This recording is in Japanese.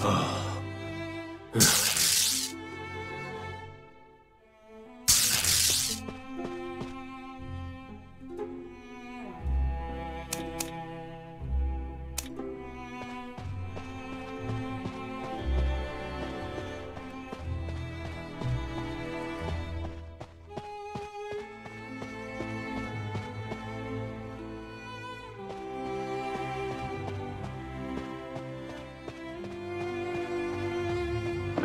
した。